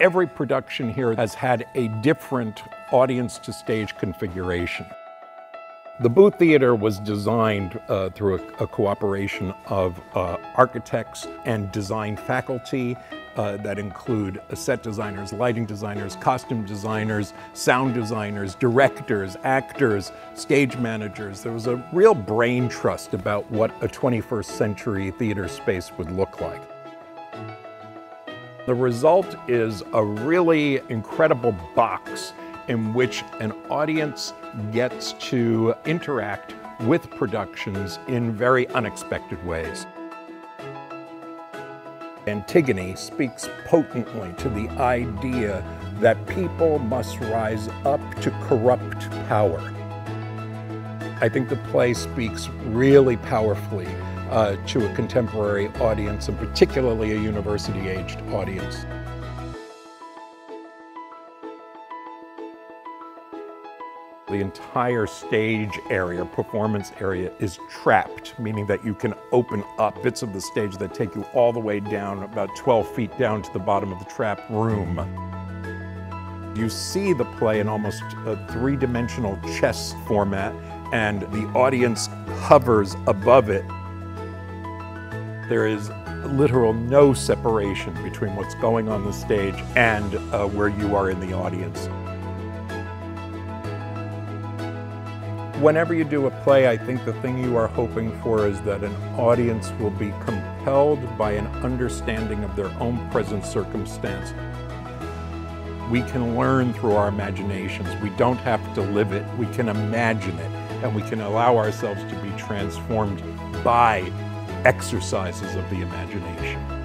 Every production here has had a different audience to stage configuration. The Booth Theater was designed uh, through a, a, cooperation of uh, architects and design faculty uh, that include set designers, lighting designers, costume designers, sound designers, directors, actors, stage managers. There was a real brain trust about what a 21st century theater space would look like. The result is a really incredible box in which an audience gets to interact with productions in very unexpected ways. Antigone speaks potently to the idea that people must rise up to corrupt power. I think the play speaks really powerfully uh, to a contemporary audience, and particularly a university aged audience. The entire stage area, performance area, is trapped, meaning that you can open up bits of the stage that take you all the way down, about 12 feet down to the bottom of the trap room. You see the play in almost a three-dimensional chess format, and the audience hovers above it. There is literal no separation between what's going on the stage and uh, where you are in the audience. Whenever you do a play, I think the thing you are hoping for is that an audience will be compelled by an understanding of their own present circumstance. We can learn through our imaginations. We don't have to live it. We can imagine it, and we can allow ourselves to be transformed by exercises of the imagination.